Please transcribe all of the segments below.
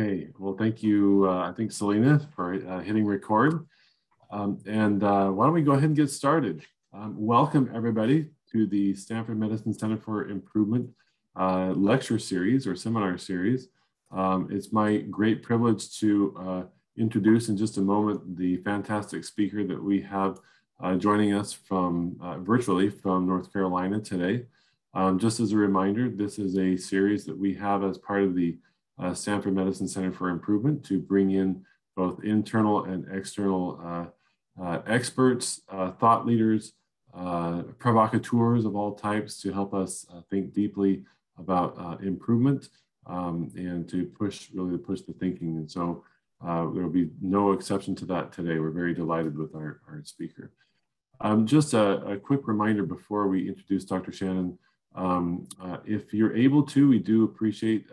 Okay, well, thank you, uh, I think Selena for uh, hitting record. Um, and uh, why don't we go ahead and get started. Um, welcome everybody to the Stanford Medicine Center for Improvement uh, lecture series or seminar series. Um, it's my great privilege to uh, introduce in just a moment the fantastic speaker that we have uh, joining us from virtually from North Carolina today. Um, just as a reminder, this is a series that we have as part of the uh, Stanford Medicine Center for Improvement to bring in both internal and external uh, uh, experts, uh, thought leaders, uh, provocateurs of all types to help us uh, think deeply about improvement um, and to push, really to push the thinking. And so there will be no exception to that today. We're very delighted with our, our speaker. Um, just a, a, quick reminder before we introduce Dr. Shannon. Um, if you're able to, we do appreciate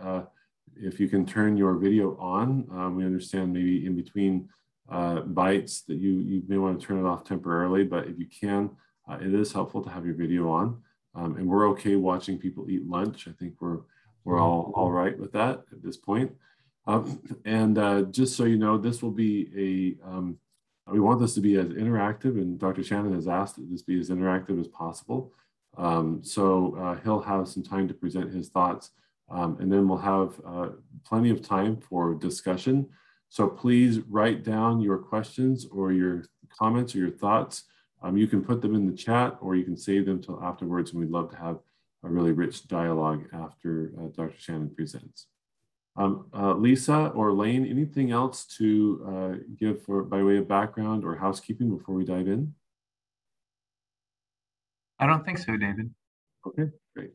if you can turn your video on, um, we understand maybe in between uh, bites that you, you may want to turn it off temporarily, but if you can, uh, it is helpful to have your video on. Um, and we're okay watching people eat lunch. I think we're, we're all, all right with that at this point. Um, and uh, just so you know, this will be a, um, we want this to be as interactive and Dr. Shannon has asked that this be as interactive as possible. Um, so uh, he'll have some time to present his thoughts um, and then we'll have uh, plenty of time for discussion. So please write down your questions or your comments or your thoughts. Um, you can put them in the chat or you can save them till afterwards. And we'd love to have a really rich dialogue after uh, Dr. Shannon presents. Um, uh, Lisa or Lane, anything else to uh, give for by way of background or housekeeping before we dive in? I don't think so, David. Okay, great.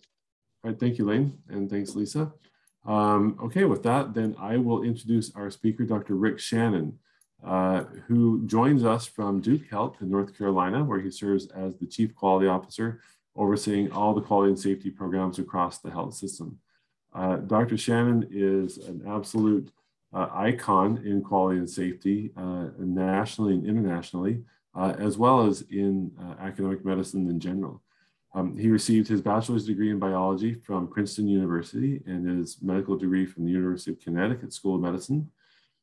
All right, thank you, Lane, and thanks, Lisa. Um, okay, with that, then I will introduce our speaker, Dr. Rick Shannon, uh, who joins us from Duke Health in North Carolina, where he serves as the Chief Quality Officer, overseeing all the quality and safety programs across the health system. Uh, Dr. Shannon is an absolute uh, icon in quality and safety, uh, nationally and internationally, uh, as well as in uh, academic medicine in general. Um, he received his bachelor's degree in biology from Princeton University and his medical degree from the University of Connecticut School of Medicine.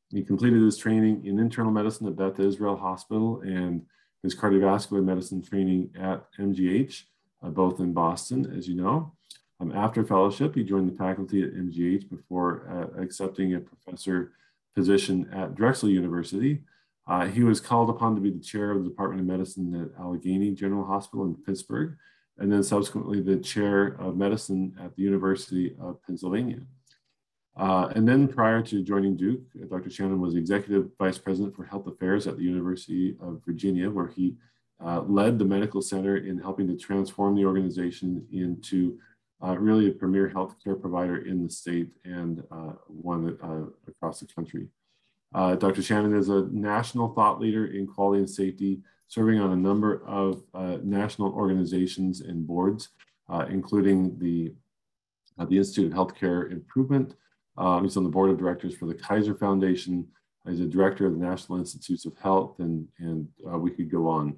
He completed his training in internal medicine at Beth Israel Hospital and his cardiovascular medicine training at MGH, uh, both in Boston, as you know. Um, after fellowship, he joined the faculty at MGH before uh, accepting a professor position at Drexel University. Uh, he was called upon to be the chair of the Department of Medicine at Allegheny General Hospital in Pittsburgh and then subsequently the chair of medicine at the University of Pennsylvania. Uh, and then prior to joining Duke, Dr. Shannon was executive vice president for health affairs at the University of Virginia, where he uh, led the medical center in helping to transform the organization into uh, really a premier healthcare provider in the state and uh, one uh, across the country. Uh, Dr. Shannon is a national thought leader in quality and safety, serving on a number of uh, national organizations and boards, uh, including the, uh, the Institute of Healthcare Improvement. Um, he's on the board of directors for the Kaiser Foundation. He's a director of the National Institutes of Health, and, and uh, we could go on.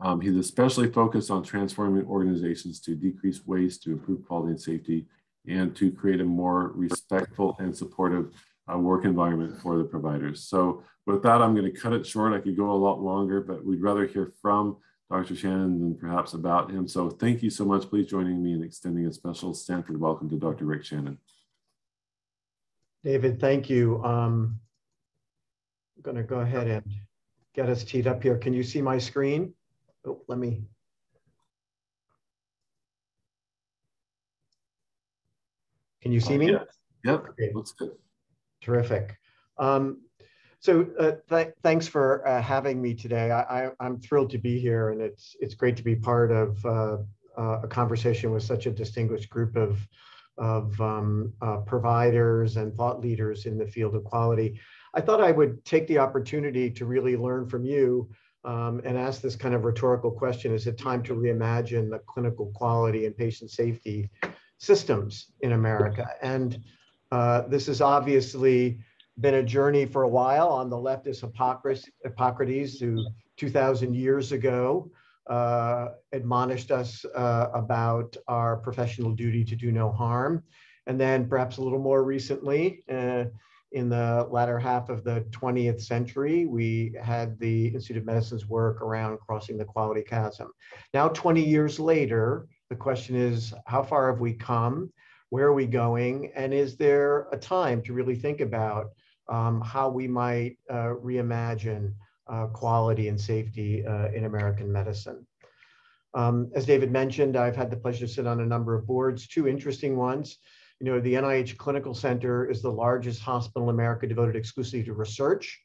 Um, he's especially focused on transforming organizations to decrease waste, to improve quality and safety, and to create a more respectful and supportive uh, work environment for the providers. So with that, I'm going to cut it short. I could go a lot longer, but we'd rather hear from Dr. Shannon than perhaps about him. So thank you so much. Please joining me in extending a special Stanford welcome to Dr. Rick Shannon. David, thank you. Um, I'm going to go ahead and get us teed up here. Can you see my screen? Oh, let me. Can you see me? Yes. Yep, okay. looks good. Terrific. Um, so uh, th thanks for uh, having me today. I, am thrilled to be here, and it's it's great to be part of uh, uh a conversation with such a distinguished group of of um, uh, providers and thought leaders in the field of quality. I thought I would take the opportunity to really learn from you um, and ask this kind of rhetorical question: Is it time to reimagine the clinical quality and patient safety systems in America? And uh, this has obviously been a journey for a while on the leftist Hippocrates, who 2,000 years ago uh, admonished us uh, about our professional duty to do no harm. And then perhaps a little more recently, uh, in the latter half of the 20th century, we had the Institute of Medicine's work around crossing the quality chasm. Now, 20 years later, the question is, how far have we come? Where are we going? And is there a time to really think about um, how we might uh, reimagine uh, quality and safety uh, in American medicine? Um, as David mentioned, I've had the pleasure to sit on a number of boards, two interesting ones. You know, the NIH Clinical Center is the largest hospital in America devoted exclusively to research.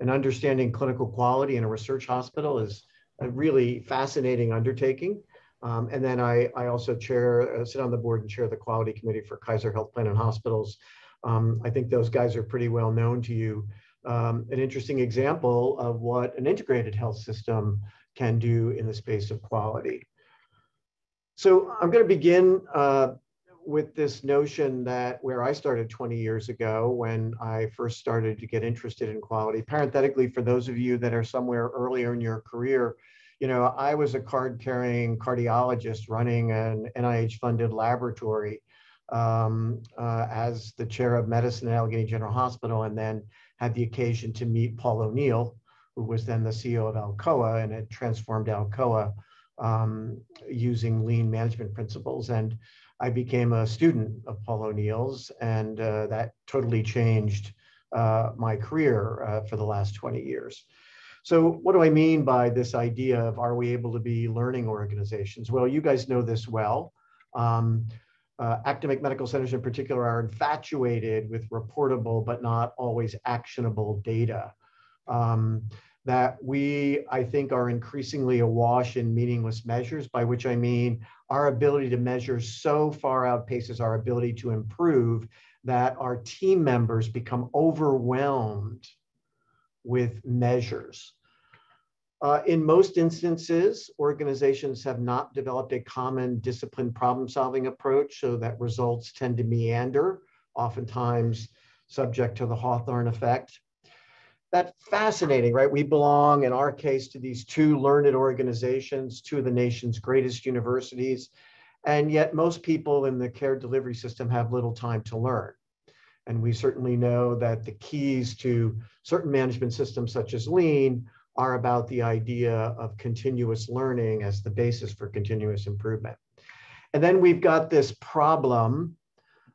And understanding clinical quality in a research hospital is a really fascinating undertaking. Um, and then I, I also chair, uh, sit on the board and chair the quality committee for Kaiser Health Plan and Hospitals. Um, I think those guys are pretty well known to you. Um, an interesting example of what an integrated health system can do in the space of quality. So I'm going to begin uh, with this notion that where I started 20 years ago when I first started to get interested in quality, parenthetically, for those of you that are somewhere earlier in your career, you know, I was a card carrying cardiologist running an NIH funded laboratory um, uh, as the chair of medicine at Allegheny General Hospital, and then had the occasion to meet Paul O'Neill, who was then the CEO of Alcoa and had transformed Alcoa um, using lean management principles. And I became a student of Paul O'Neill's, and uh, that totally changed uh, my career uh, for the last 20 years. So, what do I mean by this idea of are we able to be learning organizations? Well, you guys know this well. Um, uh, academic medical centers in particular are infatuated with reportable but not always actionable data. Um, that we, I think, are increasingly awash in meaningless measures, by which I mean our ability to measure so far outpaces our ability to improve that our team members become overwhelmed with measures. Uh, in most instances, organizations have not developed a common discipline problem solving approach, so that results tend to meander, oftentimes subject to the Hawthorne effect that's fascinating, right? We belong, in our case, to these two learned organizations, two of the nation's greatest universities. And yet, most people in the care delivery system have little time to learn. And we certainly know that the keys to certain management systems, such as lean, are about the idea of continuous learning as the basis for continuous improvement. And then we've got this problem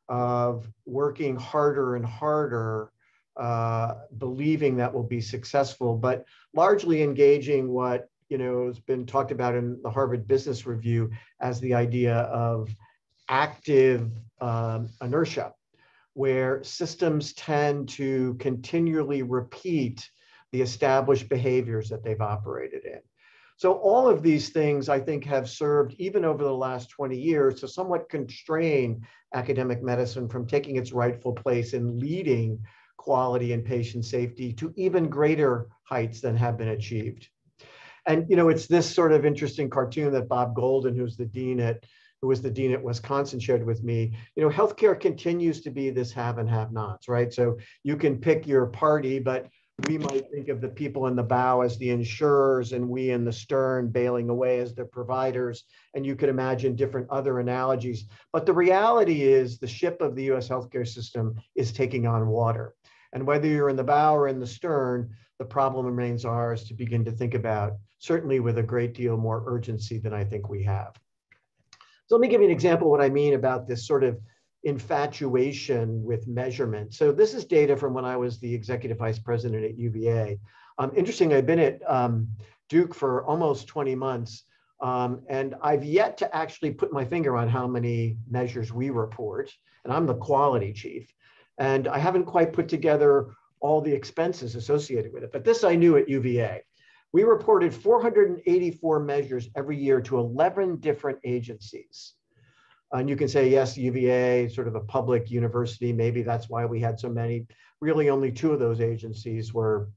of working harder and harder uh, believing that will be successful, but largely engaging what you know has been talked about in the Harvard Business Review as the idea of active um, inertia, where systems tend to continually repeat the established behaviors that they've operated in. So all of these things, I think, have served even over the last 20 years to somewhat constrain academic medicine from taking its rightful place in leading quality and patient safety to even greater heights than have been achieved. And you know, it's this sort of interesting cartoon that Bob Golden, who's the dean at who was the dean at Wisconsin, shared with me. You know, healthcare continues to be this have and have nots, right? So you can pick your party, but we might think of the people in the bow as the insurers and we in the stern bailing away as the providers. And you could imagine different other analogies. But the reality is the ship of the US healthcare system is taking on water. And whether you're in the bow or in the stern, the problem remains ours to begin to think about, certainly with a great deal more urgency than I think we have. So let me give you an example what I mean about this sort of infatuation with measurement. So this is data from when I was the executive vice president at UVA. Um, interesting, I've been at um, Duke for almost 20 months, um, and I've yet to actually put my finger on how many measures we report, and I'm the quality chief. And I haven't quite put together all the expenses associated with it. But this I knew at UVA. We reported 484 measures every year to 11 different agencies. And you can say, yes, UVA, sort of a public university, maybe that's why we had so many. Really, only two of those agencies were,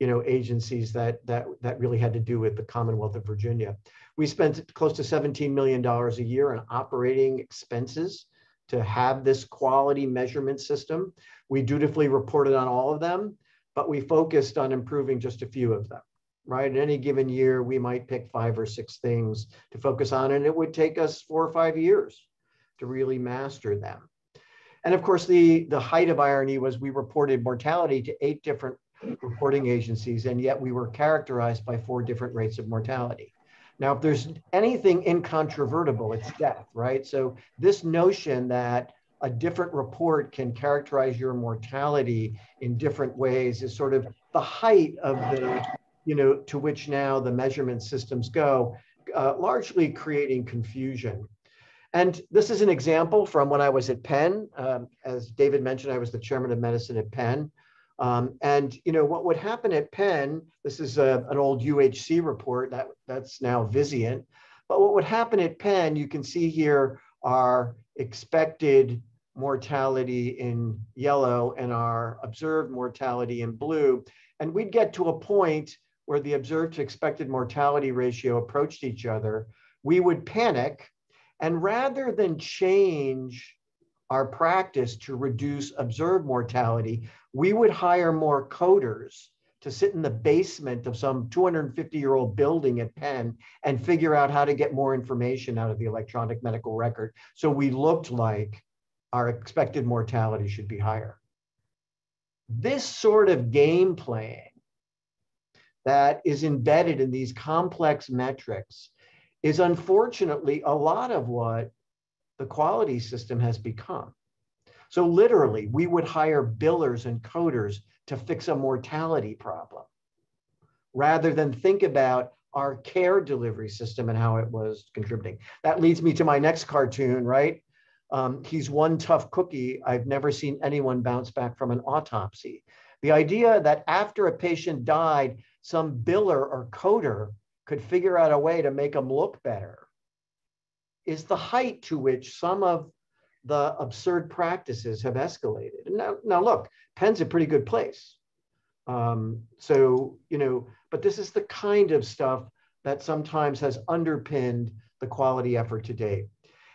you know, agencies that that that really had to do with the Commonwealth of Virginia. We spent close to $17 million a year on operating expenses to have this quality measurement system. We dutifully reported on all of them, but we focused on improving just a few of them, right? In any given year, we might pick five or six things to focus on, and it would take us four or five years to really master them. And of course, the, the height of irony was we reported mortality to eight different reporting agencies, and yet we were characterized by four different rates of mortality. Now, if there's anything incontrovertible, it's death, right? So this notion that a different report can characterize your mortality in different ways is sort of the height of the, you know, to which now the measurement systems go, uh, largely creating confusion. And this is an example from when I was at Penn. Um, as David mentioned, I was the chairman of medicine at Penn. Um, and you know what would happen at Penn? This is a, an old UHC report that that's now Vizient. But what would happen at Penn? You can see here our expected mortality in yellow and our observed mortality in blue. And we'd get to a point where the observed to expected mortality ratio approached each other. We would panic and rather than change our practice to reduce observed mortality, we would hire more coders to sit in the basement of some 250 year old building at Penn and figure out how to get more information out of the electronic medical record. So we looked like our expected mortality should be higher. This sort of game playing that is embedded in these complex metrics is unfortunately a lot of what the quality system has become. So literally, we would hire billers and coders to fix a mortality problem rather than think about our care delivery system and how it was contributing. That leads me to my next cartoon, right? Um, he's one tough cookie. I've never seen anyone bounce back from an autopsy. The idea that after a patient died, some biller or coder could figure out a way to make them look better is the height to which some of the absurd practices have escalated. Now, now look, Penn's a pretty good place. Um, so, you know, but this is the kind of stuff that sometimes has underpinned the quality effort to date.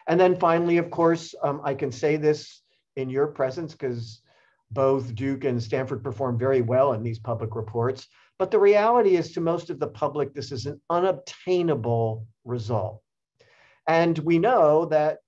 And then finally, of course, um, I can say this in your presence because both Duke and Stanford perform very well in these public reports. But the reality is to most of the public, this is an unobtainable result. And we know that,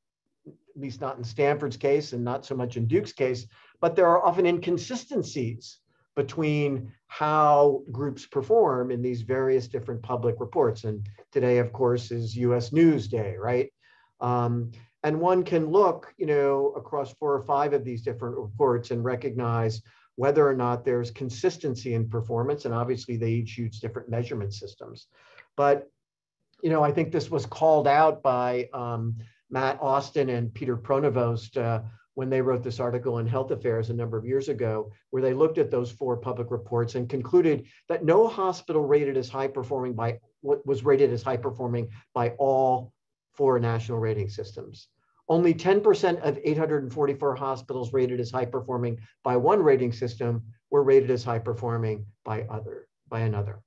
at least not in Stanford's case and not so much in Duke's case, but there are often inconsistencies between how groups perform in these various different public reports. And today, of course, is US News Day, right? Um, and one can look, you know, across four or five of these different reports and recognize whether or not there's consistency in performance. And obviously they each use different measurement systems. But, you know, I think this was called out by um, Matt Austin and Peter Pronovost uh, when they wrote this article in Health Affairs a number of years ago, where they looked at those four public reports and concluded that no hospital rated as high performing by what was rated as high performing by all four national rating systems. Only 10% of 844 hospitals rated as high performing by one rating system were rated as high performing by other by another.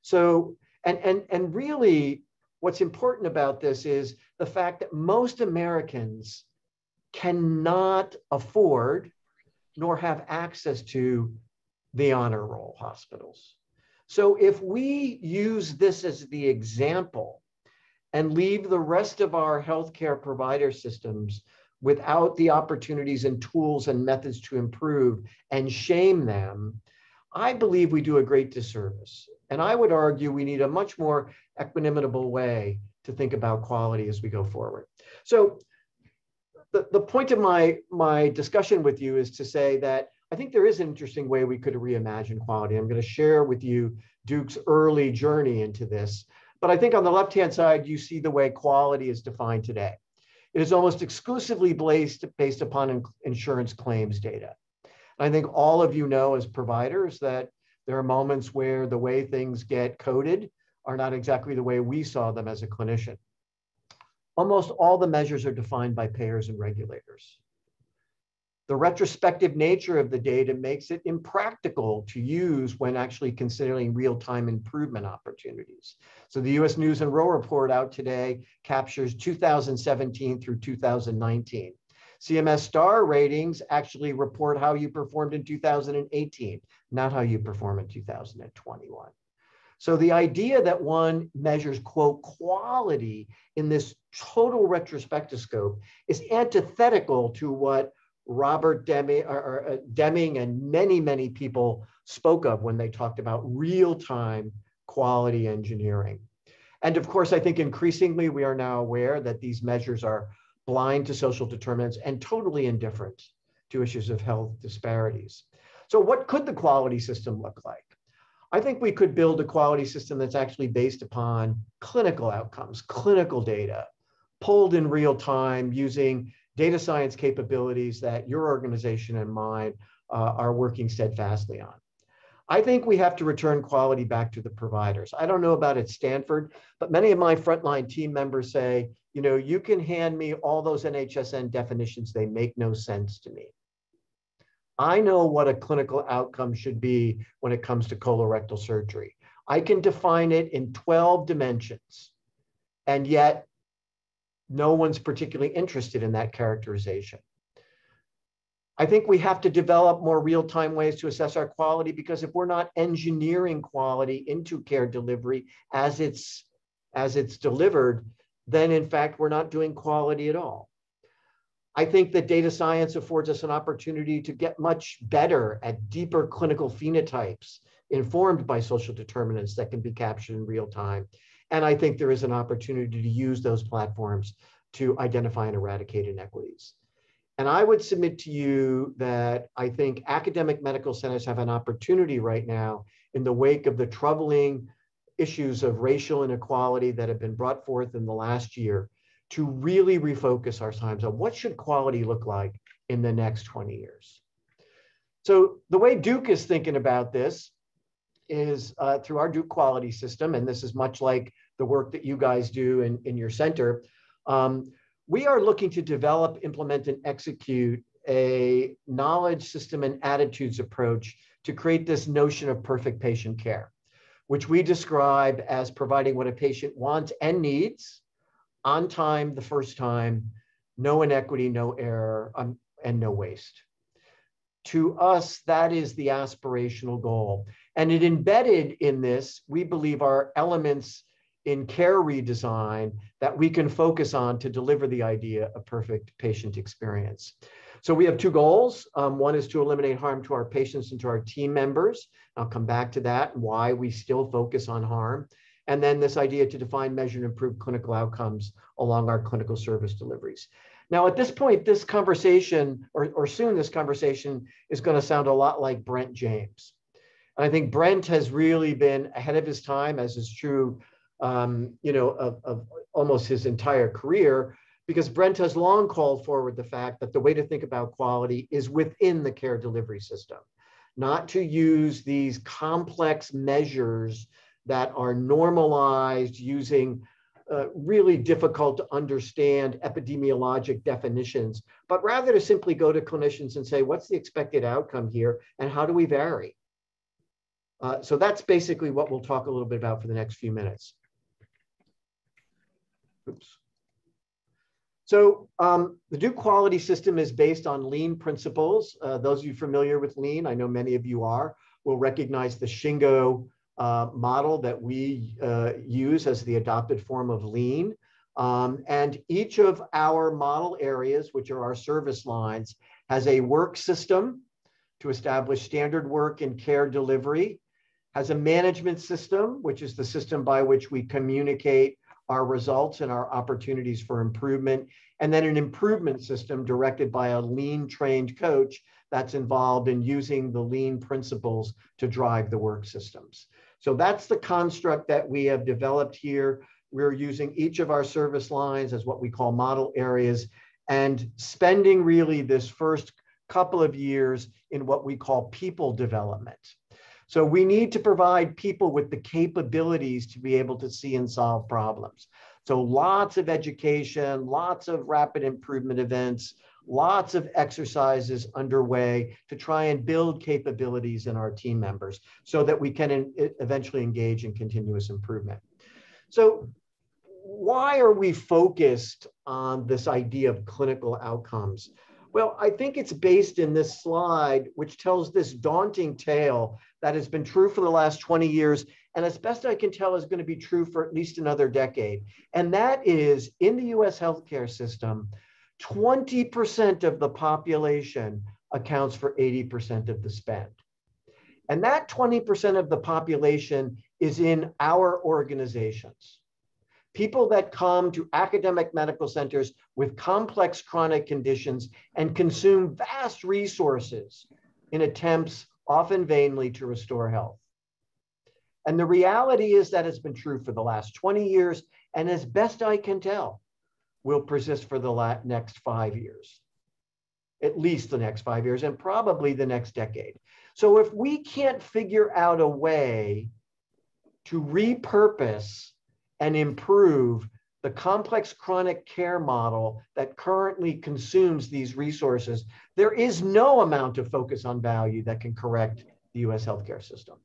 So and and and really what's important about this is the fact that most Americans cannot afford nor have access to the honor roll hospitals. So if we use this as the example and leave the rest of our healthcare provider systems without the opportunities and tools and methods to improve and shame them, I believe we do a great disservice. And I would argue we need a much more equanimable way to think about quality as we go forward. So the, the point of my, my discussion with you is to say that I think there is an interesting way we could reimagine quality. I'm going to share with you Duke's early journey into this. But I think on the left-hand side, you see the way quality is defined today. It is almost exclusively based, based upon in, insurance claims data. I think all of you know as providers that there are moments where the way things get coded are not exactly the way we saw them as a clinician. Almost all the measures are defined by payers and regulators. The retrospective nature of the data makes it impractical to use when actually considering real-time improvement opportunities. So the US News and World Report out today captures 2017 through 2019. CMS star ratings actually report how you performed in 2018, not how you perform in 2021. So the idea that one measures, quote, quality in this total retrospective scope is antithetical to what Robert Deming, or, or uh, Deming and many, many people spoke of when they talked about real-time quality engineering. And of course, I think increasingly we are now aware that these measures are blind to social determinants and totally indifferent to issues of health disparities. So what could the quality system look like? I think we could build a quality system that's actually based upon clinical outcomes, clinical data, pulled in real time using data science capabilities that your organization and mine uh, are working steadfastly on. I think we have to return quality back to the providers. I don't know about at Stanford, but many of my frontline team members say, you know, you can hand me all those NHSN definitions, they make no sense to me. I know what a clinical outcome should be when it comes to colorectal surgery. I can define it in 12 dimensions, and yet no one's particularly interested in that characterization. I think we have to develop more real-time ways to assess our quality because if we're not engineering quality into care delivery as it's as it's delivered, then in fact we're not doing quality at all. I think that data science affords us an opportunity to get much better at deeper clinical phenotypes informed by social determinants that can be captured in real time. And I think there is an opportunity to use those platforms to identify and eradicate inequities. And I would submit to you that I think academic medical centers have an opportunity right now in the wake of the troubling issues of racial inequality that have been brought forth in the last year to really refocus our times on what should quality look like in the next 20 years. So the way Duke is thinking about this is uh, through our Duke quality system, and this is much like the work that you guys do in, in your center. Um, we are looking to develop, implement, and execute a knowledge system and attitudes approach to create this notion of perfect patient care, which we describe as providing what a patient wants and needs on time the first time, no inequity, no error, um, and no waste. To us, that is the aspirational goal. And it embedded in this, we believe, are elements in care redesign that we can focus on to deliver the idea of perfect patient experience. So we have two goals. Um, one is to eliminate harm to our patients and to our team members. I'll come back to that why we still focus on harm. And then this idea to define, measure, and improve clinical outcomes along our clinical service deliveries. Now, at this point, this conversation, or, or soon this conversation, is going to sound a lot like Brent James. And I think Brent has really been ahead of his time, as is true um, you know, of, of almost his entire career, because Brent has long called forward the fact that the way to think about quality is within the care delivery system, not to use these complex measures that are normalized using uh, really difficult to understand epidemiologic definitions, but rather to simply go to clinicians and say, what's the expected outcome here and how do we vary? Uh, so that's basically what we'll talk a little bit about for the next few minutes. Oops. So um, the Duke quality system is based on lean principles. Uh, those of you familiar with lean, I know many of you are, will recognize the Shingo uh, model that we uh, use as the adopted form of lean. Um, and each of our model areas, which are our service lines, has a work system to establish standard work and care delivery, has a management system, which is the system by which we communicate our results and our opportunities for improvement, and then an improvement system directed by a lean trained coach that's involved in using the lean principles to drive the work systems. So that's the construct that we have developed here. We're using each of our service lines as what we call model areas and spending really this first couple of years in what we call people development. So we need to provide people with the capabilities to be able to see and solve problems. So lots of education, lots of rapid improvement events, lots of exercises underway to try and build capabilities in our team members so that we can eventually engage in continuous improvement. So why are we focused on this idea of clinical outcomes? Well, I think it's based in this slide, which tells this daunting tale that has been true for the last 20 years. And as best I can tell, is going to be true for at least another decade. And that is in the US healthcare system, 20% of the population accounts for 80% of the spend. And that 20% of the population is in our organizations. People that come to academic medical centers with complex chronic conditions and consume vast resources in attempts, often vainly, to restore health. And the reality is that has been true for the last 20 years, and as best I can tell, will persist for the next five years, at least the next five years, and probably the next decade. So if we can't figure out a way to repurpose and improve the complex chronic care model that currently consumes these resources, there is no amount of focus on value that can correct the US healthcare system.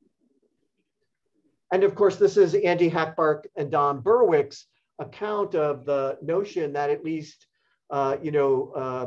And of course, this is Andy Hackbarth and Don Berwick's account of the notion that at least, uh, you know, uh,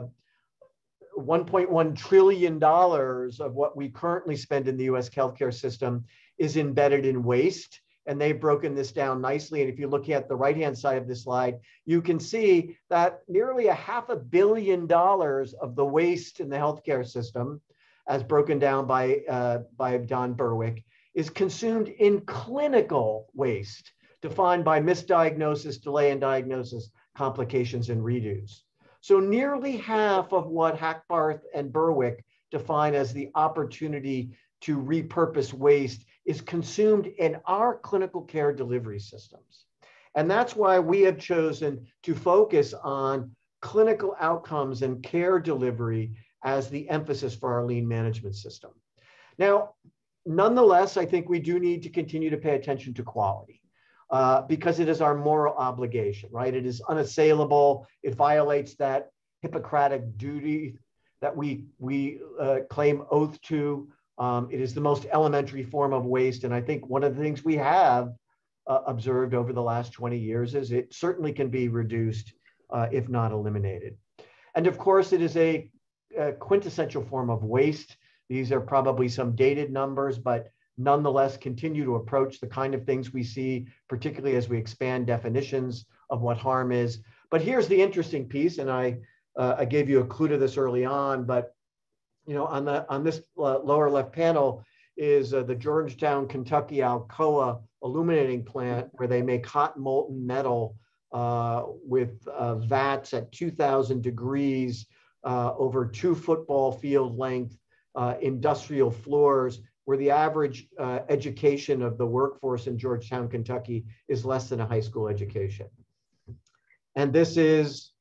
$1.1 trillion of what we currently spend in the US healthcare system is embedded in waste. And they've broken this down nicely. And if you look at the right hand side of the slide, you can see that nearly a half a billion dollars of the waste in the healthcare system, as broken down by, uh, by Don Berwick, is consumed in clinical waste, defined by misdiagnosis, delay in diagnosis, complications, and redos. So nearly half of what Hackbarth and Berwick define as the opportunity to repurpose waste is consumed in our clinical care delivery systems. And that's why we have chosen to focus on clinical outcomes and care delivery as the emphasis for our lean management system. Now, nonetheless, I think we do need to continue to pay attention to quality uh, because it is our moral obligation, right? It is unassailable. It violates that Hippocratic duty that we, we uh, claim oath to. Um, it is the most elementary form of waste. And I think one of the things we have uh, observed over the last 20 years is it certainly can be reduced, uh, if not eliminated. And of course, it is a, a quintessential form of waste. These are probably some dated numbers, but nonetheless continue to approach the kind of things we see, particularly as we expand definitions of what harm is. But here's the interesting piece, and I, uh, I gave you a clue to this early on, but you know, on the on this uh, lower left panel is uh, the Georgetown, Kentucky Alcoa illuminating plant, where they make hot molten metal uh, with uh, vats at 2,000 degrees uh, over two football field length industrial floors where the average uh, education of the workforce in Georgetown, Kentucky is less than a high school education. And this is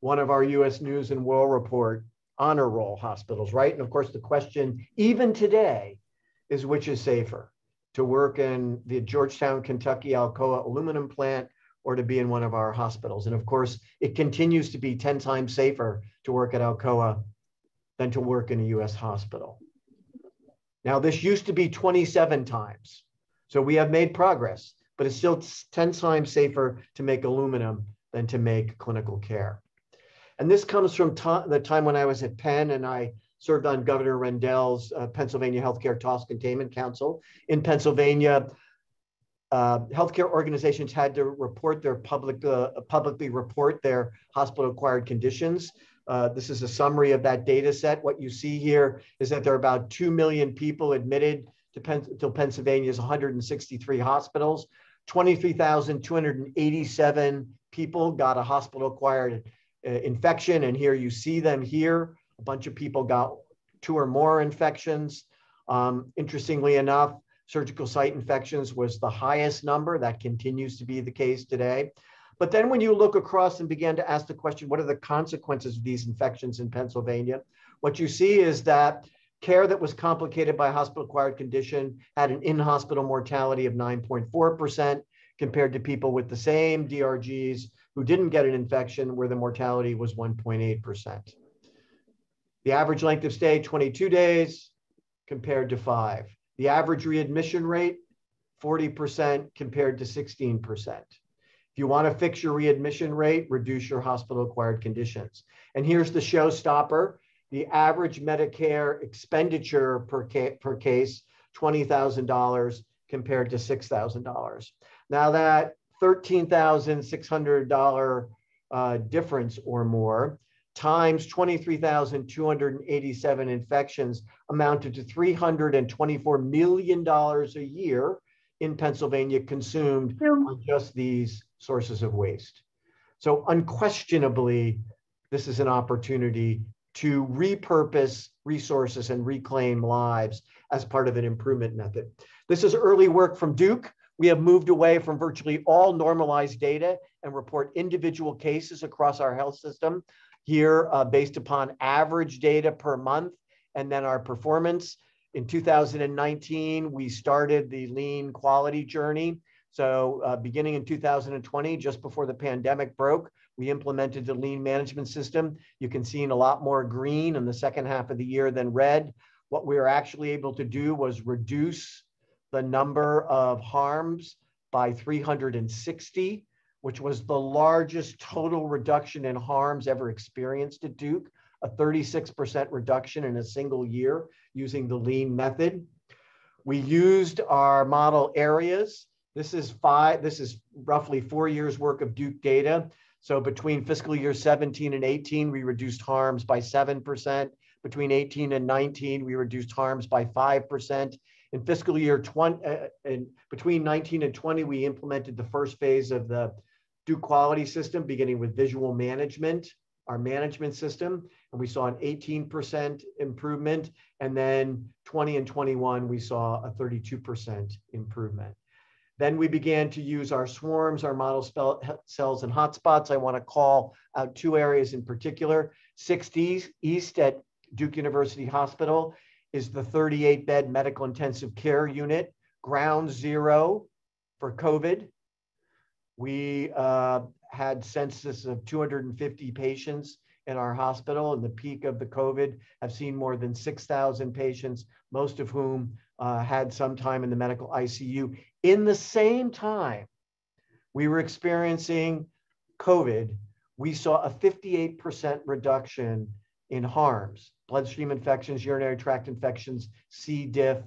one of our US News and World Report honor roll hospitals, right? And of course, the question, even today, is which is safer to work in the Georgetown, Kentucky Alcoa aluminum plant or to be in one of our hospitals. And of course, it continues to be 10 times safer to work at Alcoa than to work in a US hospital. Now, this used to be 27 times. So we have made progress, but it's still 10 times safer to make aluminum than to make clinical care. And this comes from the time when I was at Penn and I served on Governor Rendell's uh, Pennsylvania Healthcare Cost Containment Council. In Pennsylvania, uh, healthcare organizations had to report their public, uh, publicly report their hospital acquired conditions. Uh, this is a summary of that data set. What you see here is that there are about 2 million people admitted to, Pen to Pennsylvania's 163 hospitals. 23,287 people got a hospital acquired infection. And here you see them here. A bunch of people got two or more infections. Um, interestingly enough, surgical site infections was the highest number. That continues to be the case today. But then when you look across and began to ask the question, what are the consequences of these infections in Pennsylvania? What you see is that care that was complicated by hospital acquired condition had an in-hospital mortality of 9.4% compared to people with the same DRGs who didn't get an infection where the mortality was 1.8%. The average length of stay, 22 days compared to five. The average readmission rate, 40% compared to 16% If you want to fix your readmission rate, reduce your hospital acquired conditions. And here's the showstopper. The average Medicare expenditure per, ca per case, $20,000 compared to $6,000. Now that $13,600 uh, difference or more times 23,287 infections amounted to $324 million a year in Pennsylvania consumed on just these sources of waste. So unquestionably, this is an opportunity to repurpose resources and reclaim lives as part of an improvement method. This is early work from Duke. We have moved away from virtually all normalized data and report individual cases across our health system here uh, based upon average data per month and then our performance. In 2019, we started the lean quality journey. So uh, beginning in 2020, just before the pandemic broke, we implemented the lean management system. You can see in a lot more green in the second half of the year than red. What we were actually able to do was reduce the number of harms by 360, which was the largest total reduction in harms ever experienced at Duke, a 36% reduction in a single year using the lean method. We used our model areas. This is five, this is roughly four years work of Duke data. So between fiscal year 17 and 18, we reduced harms by 7%. Between 18 and 19, we reduced harms by 5%. In fiscal year 20, uh, and between 19 and 20, we implemented the first phase of the Duke quality system, beginning with visual management, our management system, and we saw an 18% improvement. And then 20 and 21, we saw a 32% improvement. Then we began to use our swarms, our model cells and hotspots. I want to call out two areas in particular. 60 East at Duke University Hospital is the 38 bed medical intensive care unit, ground zero for COVID. We uh, had census of 250 patients in our hospital in the peak of the COVID have seen more than 6,000 patients, most of whom uh, had some time in the medical ICU. In the same time we were experiencing COVID, we saw a 58% reduction in harms bloodstream infections, urinary tract infections, C. diff,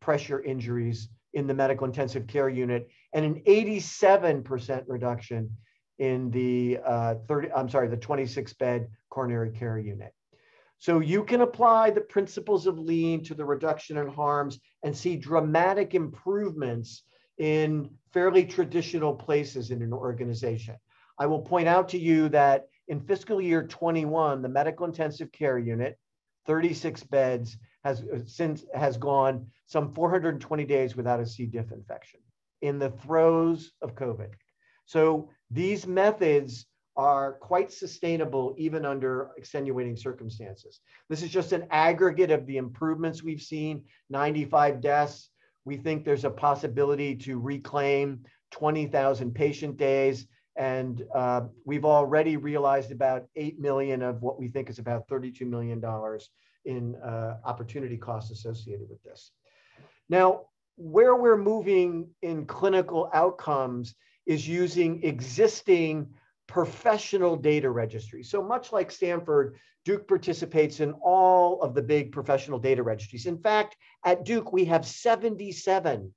pressure injuries in the medical intensive care unit, and an 87% reduction in the uh, 30, I'm sorry, the 26 bed coronary care unit. So you can apply the principles of lean to the reduction in harms and see dramatic improvements in fairly traditional places in an organization. I will point out to you that in fiscal year 21, the medical intensive care unit 36 beds, has uh, since has gone some 420 days without a C. diff infection in the throes of COVID. So these methods are quite sustainable even under extenuating circumstances. This is just an aggregate of the improvements we've seen, 95 deaths. We think there's a possibility to reclaim 20,000 patient days. And uh, we've already realized about 8 million of what we think is about $32 million in uh, opportunity costs associated with this. Now, where we're moving in clinical outcomes is using existing professional data registries. So much like Stanford, Duke participates in all of the big professional data registries. In fact, at Duke, we have 77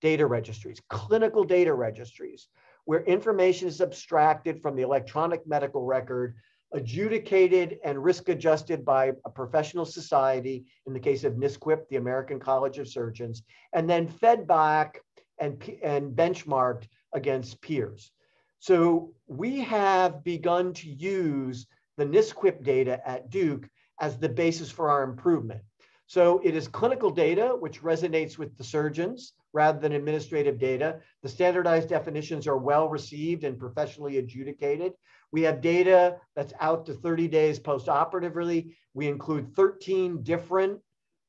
data registries, clinical data registries, where information is abstracted from the electronic medical record, adjudicated and risk adjusted by a professional society, in the case of NSQIP, the American College of Surgeons, and then fed back and, and benchmarked against peers. So we have begun to use the NSQIP data at Duke as the basis for our improvement. So it is clinical data, which resonates with the surgeons rather than administrative data. The standardized definitions are well received and professionally adjudicated. We have data that's out to 30 days post-operatively. We include 13 different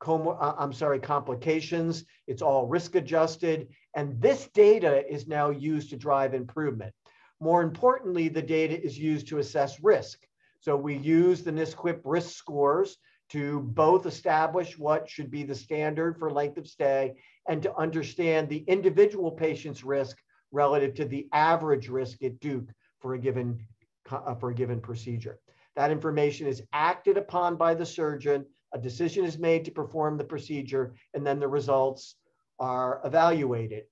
uh, I'm sorry, complications. It's all risk adjusted. And this data is now used to drive improvement. More importantly, the data is used to assess risk. So we use the NSQIP risk scores to both establish what should be the standard for length of stay and to understand the individual patient's risk relative to the average risk at Duke for a given, uh, for a given procedure. That information is acted upon by the surgeon, a decision is made to perform the procedure, and then the results are evaluated.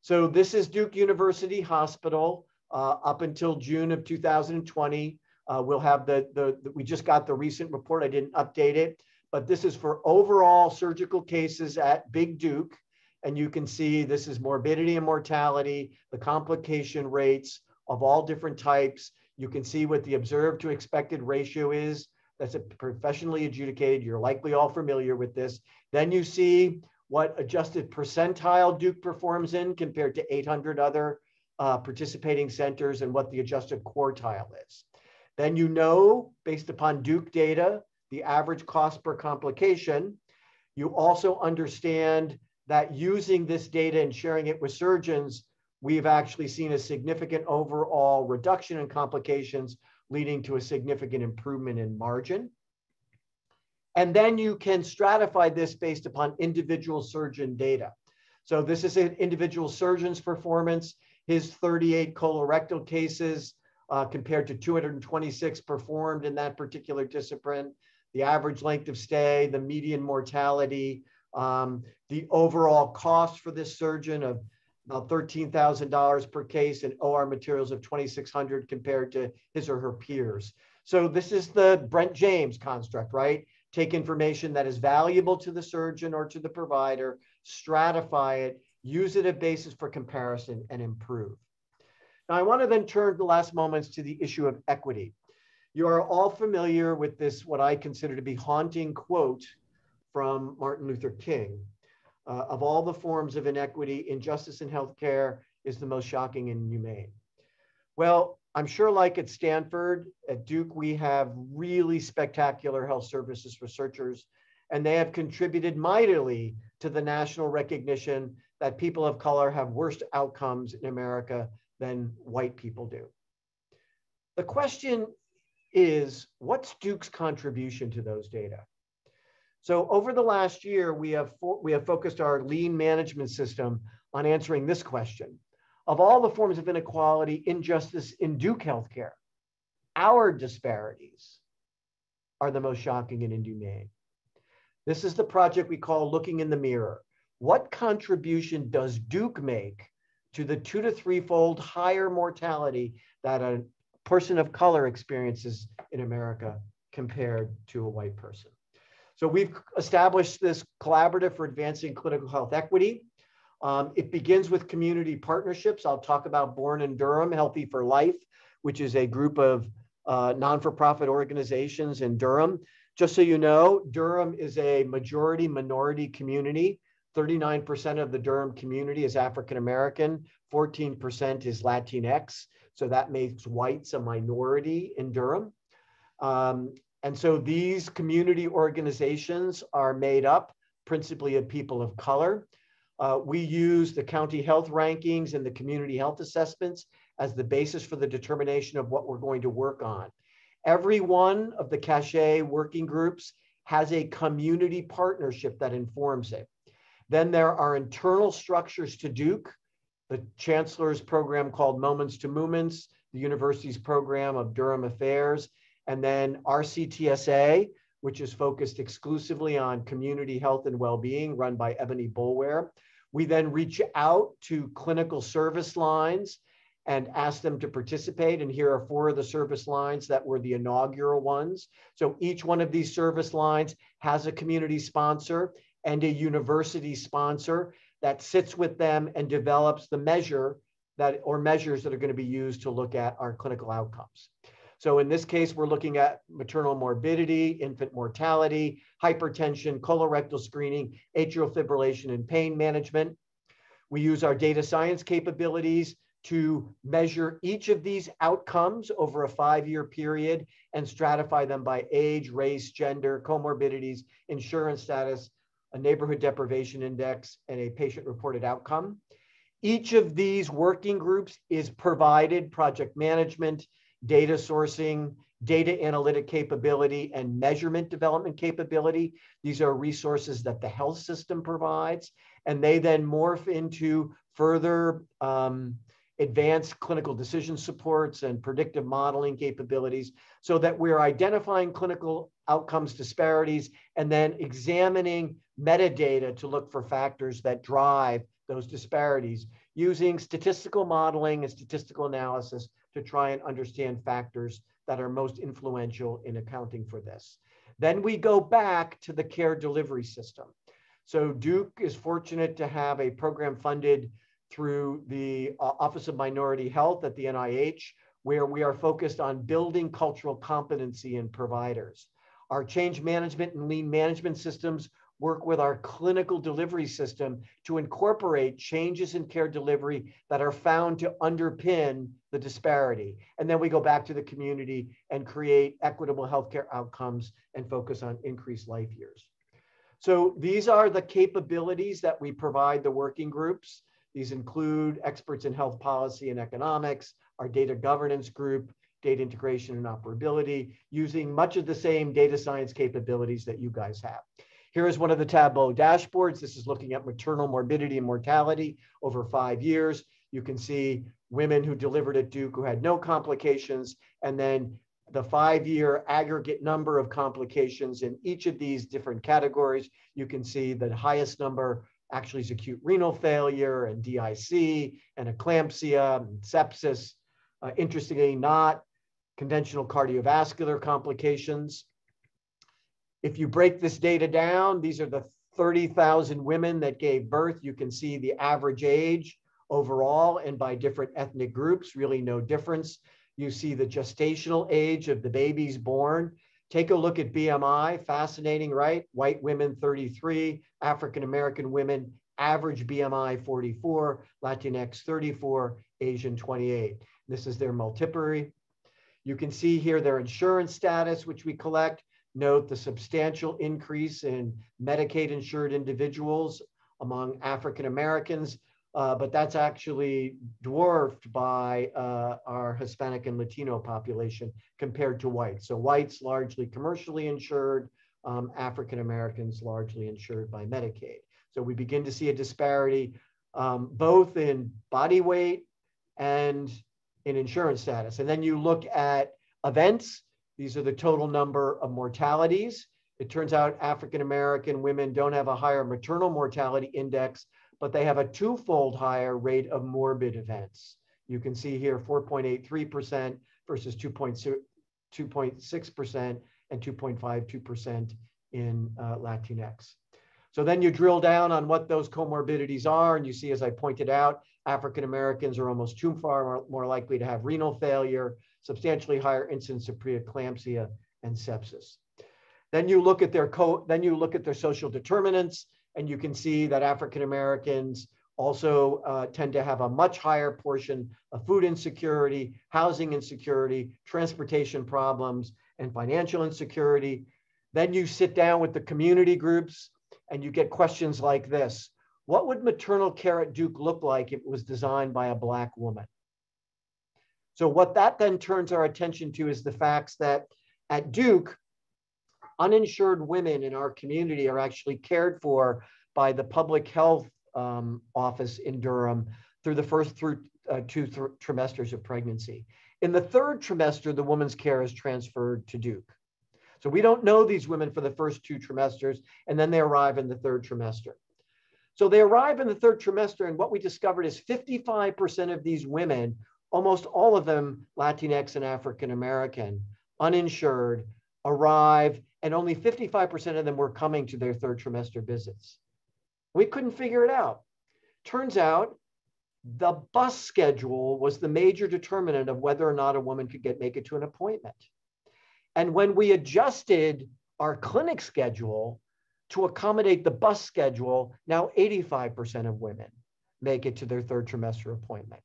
So this is Duke University Hospital uh, up until June of 2020. Uh, we'll have the, the, the, we just got the recent report. I didn't update it, but this is for overall surgical cases at Big Duke. And you can see this is morbidity and mortality, the complication rates of all different types. You can see what the observed to expected ratio is. That's a professionally adjudicated. You're likely all familiar with this. Then you see what adjusted percentile Duke performs in compared to 800 other uh, participating centers and what the adjusted quartile is. Then you know, based upon Duke data, the average cost per complication. You also understand that using this data and sharing it with surgeons, we've actually seen a significant overall reduction in complications, leading to a significant improvement in margin. And then you can stratify this based upon individual surgeon data. So this is an individual surgeon's performance, his 38 colorectal cases uh, compared to 226 performed in that particular discipline, the average length of stay, the median mortality, um, the overall cost for this surgeon of about $13,000 per case and OR materials of 2,600 compared to his or her peers. So this is the Brent James construct, right? Take information that is valuable to the surgeon or to the provider, stratify it, use it as a basis for comparison and improve. Now I wanna then turn the last moments to the issue of equity. You are all familiar with this, what I consider to be haunting quote from Martin Luther King. Uh, of all the forms of inequity, injustice in healthcare is the most shocking and inhumane. Well, I'm sure like at Stanford, at Duke, we have really spectacular health services researchers, and they have contributed mightily to the national recognition that people of color have worse outcomes in America than white people do. The question is, what's Duke's contribution to those data? So over the last year, we have, we have focused our lean management system on answering this question. Of all the forms of inequality, injustice in Duke healthcare, our disparities are the most shocking and inhumane. This is the project we call Looking in the Mirror. What contribution does Duke make to the two to threefold higher mortality that a person of color experiences in America compared to a white person? So we've established this collaborative for advancing clinical health equity. Um, it begins with community partnerships. I'll talk about Born in Durham, Healthy for Life, which is a group of uh, non-for-profit organizations in Durham. Just so you know, Durham is a majority minority community. 39% of the Durham community is African American, 14% is Latinx. So that makes whites a minority in Durham. Um, and so these community organizations are made up principally of people of color. Uh, we use the county health rankings and the community health assessments as the basis for the determination of what we're going to work on. Every one of the CACHE working groups has a community partnership that informs it. Then there are internal structures to Duke, the chancellor's program called Moments to Movements, the university's program of Durham Affairs, and then our CTSA, which is focused exclusively on community health and well-being run by Ebony Boulware. We then reach out to clinical service lines and ask them to participate. And here are four of the service lines that were the inaugural ones. So each one of these service lines has a community sponsor and a university sponsor that sits with them and develops the measure that or measures that are going to be used to look at our clinical outcomes. So in this case, we're looking at maternal morbidity, infant mortality, hypertension, colorectal screening, atrial fibrillation, and pain management. We use our data science capabilities to measure each of these outcomes over a five-year period and stratify them by age, race, gender, comorbidities, insurance status, a neighborhood deprivation index, and a patient-reported outcome. Each of these working groups is provided project management, data sourcing, data analytic capability, and measurement development capability. These are resources that the health system provides, and they then morph into further um, advanced clinical decision supports and predictive modeling capabilities so that we're identifying clinical outcomes disparities and then examining metadata to look for factors that drive those disparities using statistical modeling and statistical analysis to try and understand factors that are most influential in accounting for this. Then we go back to the care delivery system. So Duke is fortunate to have a program funded through the uh, Office of Minority Health at the NIH, where we are focused on building cultural competency in providers. Our change management and lean management systems work with our clinical delivery system to incorporate changes in care delivery that are found to underpin the disparity. And then we go back to the community and create equitable healthcare outcomes and focus on increased life years. So these are the capabilities that we provide the working groups. These include experts in health policy and economics, our data governance group, data integration and operability, using much of the same data science capabilities that you guys have. Here is one of the Tableau dashboards. This is looking at maternal morbidity and mortality over five years. You can see women who delivered at Duke who had no complications, and then the five-year aggregate number of complications in each of these different categories. You can see the highest number actually is acute renal failure and DIC and eclampsia and sepsis. Uh, interestingly, not conventional cardiovascular complications. If you break this data down, these are the 30,000 women that gave birth. You can see the average age overall and by different ethnic groups, really no difference. You see the gestational age of the babies born. Take a look at BMI, fascinating, right? White women 33, African American women, average BMI 44, Latinx 34, Asian 28. This is their multiplicity. You can see here their insurance status, which we collect. Note the substantial increase in Medicaid insured individuals among African Americans, uh, but that's actually dwarfed by uh, our Hispanic and Latino population compared to whites. So whites largely commercially insured, um, African Americans largely insured by Medicaid. So we begin to see a disparity um, both in body weight and in insurance status. And then you look at events, these are the total number of mortalities. It turns out African American women don't have a higher maternal mortality index, but they have a twofold higher rate of morbid events. You can see here 4.83% versus 2.6% and 2.52% in uh, Latinx. So then you drill down on what those comorbidities are, and you see, as I pointed out, African Americans are almost too far more likely to have renal failure, substantially higher incidence of preeclampsia and sepsis. Then you look at their co then you look at their social determinants, and you can see that African Americans also uh, tend to have a much higher portion of food insecurity, housing insecurity, transportation problems, and financial insecurity. Then you sit down with the community groups and you get questions like this. What would maternal care at Duke look like if it was designed by a Black woman? So what that then turns our attention to is the facts that at Duke, uninsured women in our community are actually cared for by the public health um, office in Durham through the first through uh, two th trimesters of pregnancy. In the third trimester, the woman's care is transferred to Duke. So we don't know these women for the first two trimesters, and then they arrive in the third trimester. So they arrive in the third trimester, and what we discovered is 55% of these women almost all of them Latinx and African American, uninsured, arrive, and only 55% of them were coming to their third trimester visits. We couldn't figure it out. Turns out the bus schedule was the major determinant of whether or not a woman could get make it to an appointment. And when we adjusted our clinic schedule to accommodate the bus schedule, now 85% of women make it to their third trimester appointment.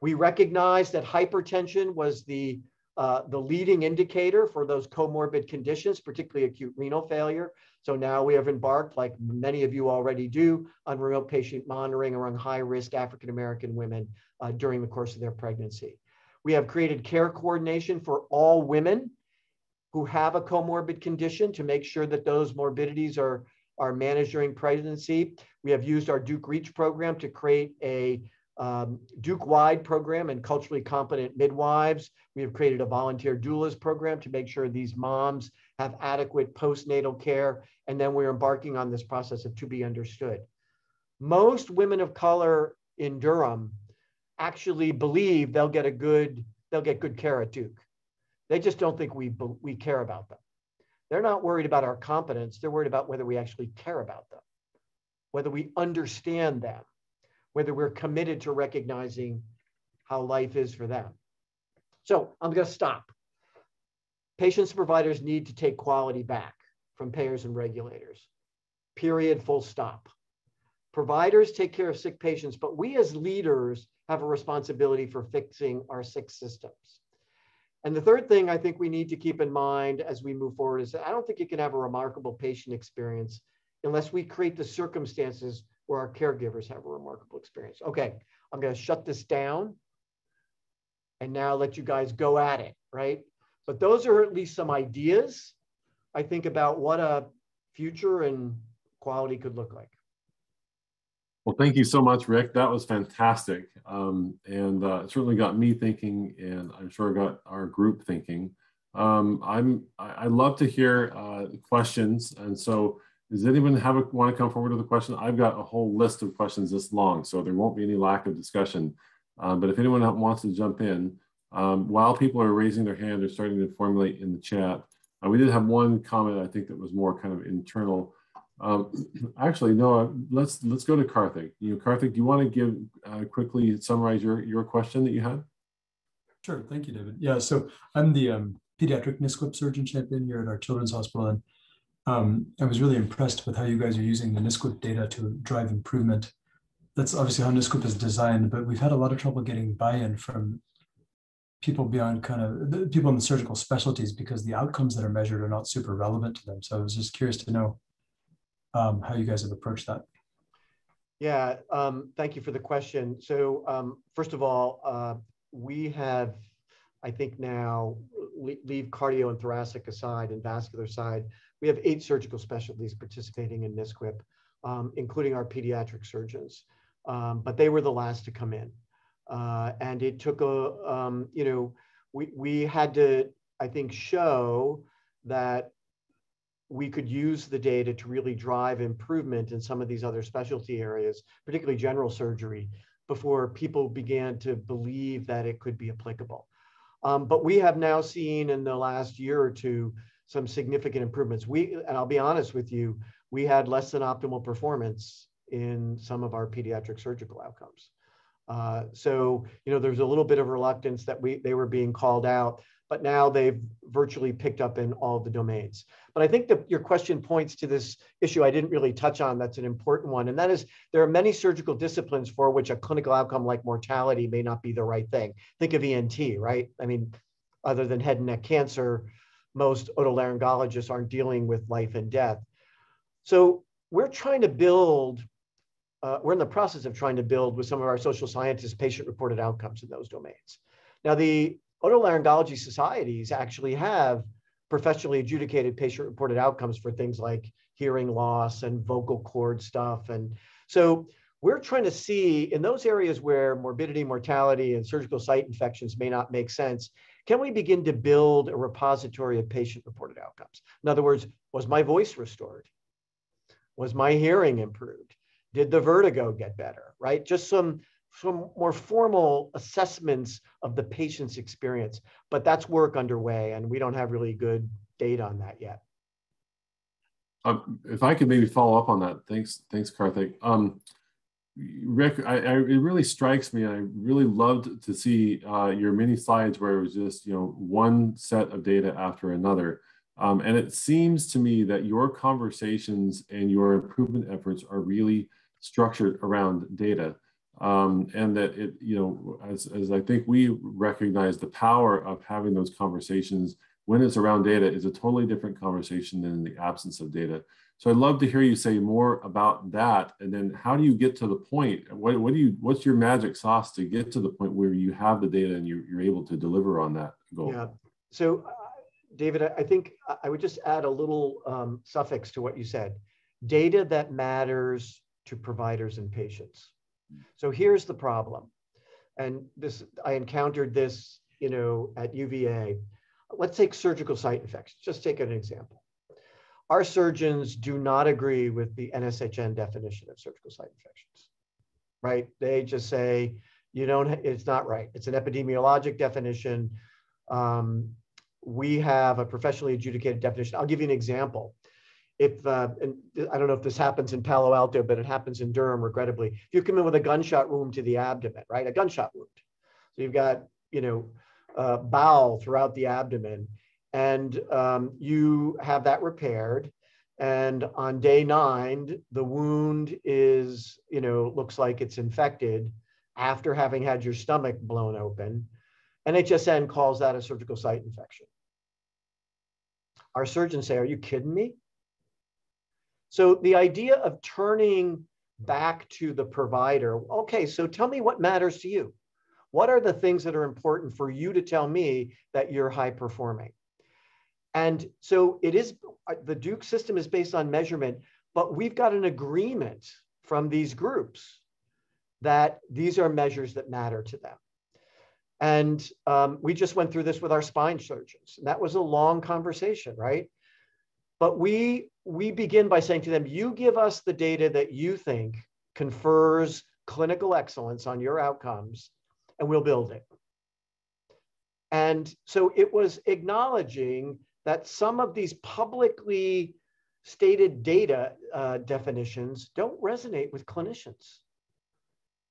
We recognized that hypertension was the, uh, the leading indicator for those comorbid conditions, particularly acute renal failure. So now we have embarked, like many of you already do, on remote patient monitoring around high risk African American women uh, during the course of their pregnancy. We have created care coordination for all women who have a comorbid condition to make sure that those morbidities are, are managed during pregnancy. We have used our Duke Reach program to create a um, Duke-wide program and culturally competent midwives. We have created a volunteer doulas program to make sure these moms have adequate postnatal care. And then we're embarking on this process of to be understood. Most women of color in Durham actually believe they'll get a good, they'll get good care at Duke. They just don't think we, we care about them. They're not worried about our competence. They're worried about whether we actually care about them, whether we understand them, whether we're committed to recognizing how life is for them. So I'm going to stop. Patients and providers need to take quality back from payers and regulators. Period, full stop. Providers take care of sick patients, but we as leaders have a responsibility for fixing our sick systems. And the third thing I think we need to keep in mind as we move forward is that I don't think you can have a remarkable patient experience unless we create the circumstances where our caregivers have a remarkable experience. Okay, I'm going to shut this down and now let you guys go at it, right? But those are at least some ideas, I think, about what a future and quality could look like. Well, thank you so much, Rick. That was fantastic. Um, and uh, it certainly got me thinking, and I'm sure got our group thinking. Um, I'm, I, love to hear uh, questions. And so does anyone have a, want to come forward with a question? I've got a whole list of questions this long, so there won't be any lack of discussion. Um, but if anyone wants to jump in, um, while people are raising their hand or starting to formulate in the chat, uh, we did have one comment I think that was more kind of internal. Um, actually, no. Let's let's go to Karthik. You know, Karthik, do you want to give uh, quickly summarize your your question that you had? Sure. Thank you, David. Yeah. So I'm the um, pediatric NSQIP surgeon champion here at our children's hospital, and um, I was really impressed with how you guys are using the NSQIP data to drive improvement. That's obviously how NSQIP is designed, but we've had a lot of trouble getting buy-in from people beyond kind of people in the surgical specialties because the outcomes that are measured are not super relevant to them. So I was just curious to know um, how you guys have approached that. Yeah, um, thank you for the question. So um, first of all, uh, we have, I think now, leave cardio and thoracic aside and vascular side, we have eight surgical specialties participating in NSQIP, um, including our pediatric surgeons. Um, but they were the last to come in. Uh, and it took a, um, you know, we, we had to, I think, show that we could use the data to really drive improvement in some of these other specialty areas, particularly general surgery, before people began to believe that it could be applicable. Um, but we have now seen in the last year or two some significant improvements. We, and I'll be honest with you, we had less than optimal performance in some of our pediatric surgical outcomes. Uh, so, you know, there's a little bit of reluctance that we they were being called out, but now they've virtually picked up in all the domains. But I think that your question points to this issue I didn't really touch on that's an important one. And that is there are many surgical disciplines for which a clinical outcome like mortality may not be the right thing. Think of ENT, right? I mean, other than head and neck cancer, most otolaryngologists aren't dealing with life and death. So we're trying to build uh, we're in the process of trying to build with some of our social scientists patient reported outcomes in those domains. Now, the otolaryngology societies actually have professionally adjudicated patient reported outcomes for things like hearing loss and vocal cord stuff. And so we're trying to see in those areas where morbidity, mortality, and surgical site infections may not make sense, can we begin to build a repository of patient reported outcomes? In other words, was my voice restored? Was my hearing improved? Did the vertigo get better, right? Just some, some more formal assessments of the patient's experience. But that's work underway, and we don't have really good data on that yet. Um, if I could maybe follow up on that, thanks, thanks, Karthik. Um, Rick, I, I, it really strikes me. I really loved to see uh, your mini slides where it was just you know one set of data after another. Um, and it seems to me that your conversations and your improvement efforts are really structured around data. Um, and that it, you know, as, as I think we recognize the power of having those conversations when it's around data is a totally different conversation than in the absence of data. So I'd love to hear you say more about that. And then how do you get to the point? What, what do you, what's your magic sauce to get to the point where you have the data and you're, you're able to deliver on that goal? Yeah. So uh, David, I think I would just add a little um, suffix to what you said. Data that matters to providers and patients. So here's the problem. And this, I encountered this, you know, at UVA. Let's take surgical site infections. Just take an example. Our surgeons do not agree with the NHSN definition of surgical site infections, right? They just say, you don't, it's not right. It's an epidemiologic definition. Um, we have a professionally adjudicated definition. I'll give you an example. If, uh, and I don't know if this happens in Palo Alto, but it happens in Durham, regrettably. If you come in with a gunshot wound to the abdomen, right? A gunshot wound. So you've got, you know, uh, bowel throughout the abdomen, and um, you have that repaired. And on day nine, the wound is, you know, looks like it's infected after having had your stomach blown open. NHSN calls that a surgical site infection. Our surgeons say, Are you kidding me? So the idea of turning back to the provider, okay, so tell me what matters to you. What are the things that are important for you to tell me that you're high performing? And so it is, the Duke system is based on measurement, but we've got an agreement from these groups that these are measures that matter to them. And um, we just went through this with our spine surgeons. And that was a long conversation, right? But we we begin by saying to them, you give us the data that you think confers clinical excellence on your outcomes, and we'll build it. And so it was acknowledging that some of these publicly stated data uh, definitions don't resonate with clinicians.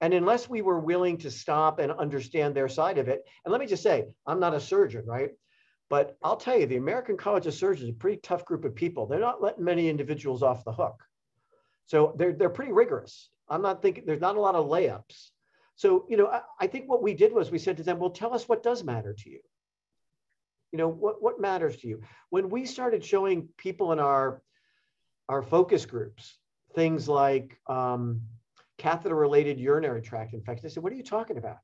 And unless we were willing to stop and understand their side of it, and let me just say, I'm not a surgeon, right? But I'll tell you, the American College of Surgeons is a pretty tough group of people. They're not letting many individuals off the hook. So they're, they're pretty rigorous. I'm not thinking, there's not a lot of layups. So, you know, I, I think what we did was we said to them, well, tell us what does matter to you. You know, what, what matters to you? When we started showing people in our, our focus groups, things like um, catheter related urinary tract infections, I said, what are you talking about?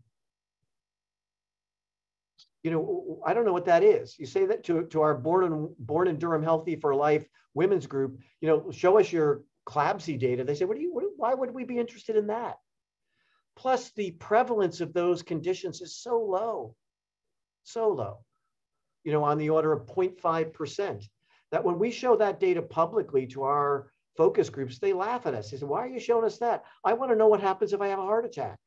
you know, I don't know what that is. You say that to, to our born and born in Durham Healthy for Life women's group, you know, show us your CLABSI data. They say, what do you, what, why would we be interested in that? Plus the prevalence of those conditions is so low, so low, you know, on the order of 0.5%, that when we show that data publicly to our focus groups, they laugh at us. They say, why are you showing us that? I want to know what happens if I have a heart attack.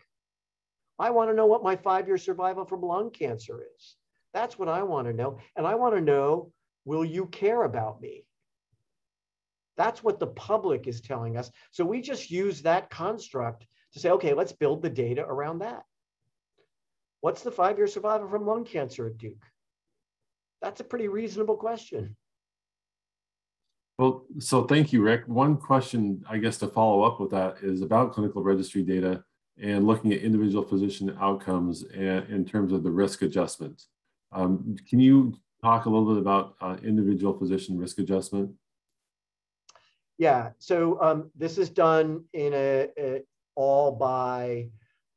I want to know what my five year survival from lung cancer is. That's what I want to know. And I want to know will you care about me? That's what the public is telling us. So we just use that construct to say, okay, let's build the data around that. What's the five year survival from lung cancer at Duke? That's a pretty reasonable question. Well, so thank you, Rick. One question, I guess, to follow up with that is about clinical registry data and looking at individual physician outcomes and, in terms of the risk adjustment. Um, can you talk a little bit about uh, individual physician risk adjustment? Yeah, so um, this is done in a, a all by